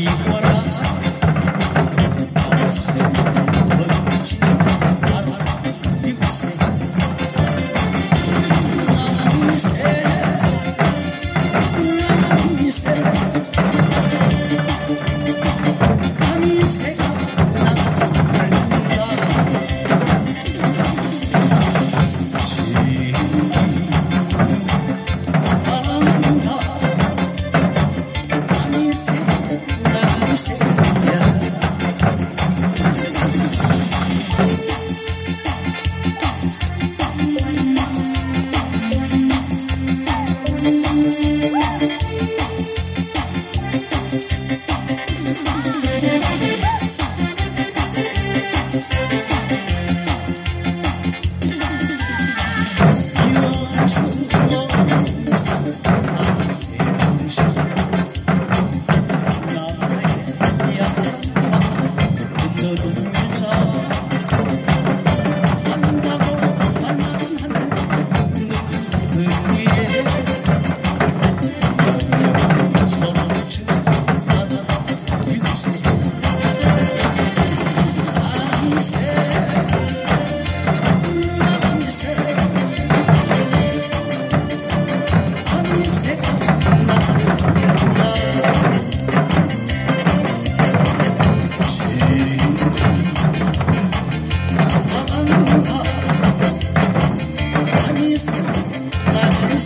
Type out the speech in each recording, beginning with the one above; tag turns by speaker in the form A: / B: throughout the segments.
A: be one. olódùn.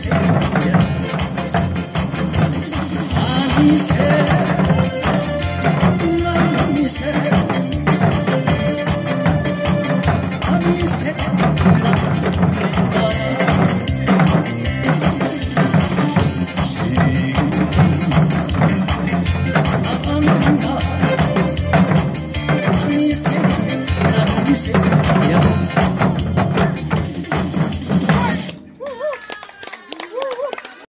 A: Yeah.